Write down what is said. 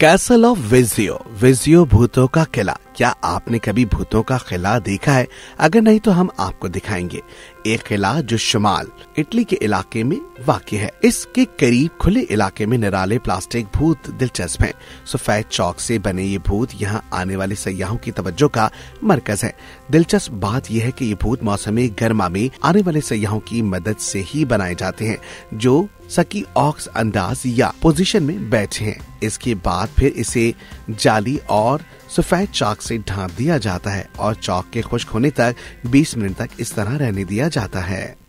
Castle of वेजियो वेजियो भूतों का किला क्या आपने कभी भूतों का किला देखा है? अगर नहीं तो हम आपको दिखाएँगे। एक किला जो शुमाल, इटली के इलाके में वाक़ है। इसके करीब खुले इलाके में निराले प्लास्टिक भूत दिलचस्प हैं। सफ़ेद चौक से बने ये भूत यहाँ आने वाले सयाहों की तवज्जो का मरकज है। दिलचस्प बात यह है कि ये भूत मौसम गर्मा में आने वाले सयाहों की मदद से ही बनाए जाते हैं, जो सकी ऑक्स अंदाज या पोजीशन में बैठे हैं। इसके बाद फिर इसे जाली और सफ़ेद चौक से ढांप दिया जाता है और चौक के खुश्क होने तक 20 मिनट तक इस तरह रहने दिया जाता है।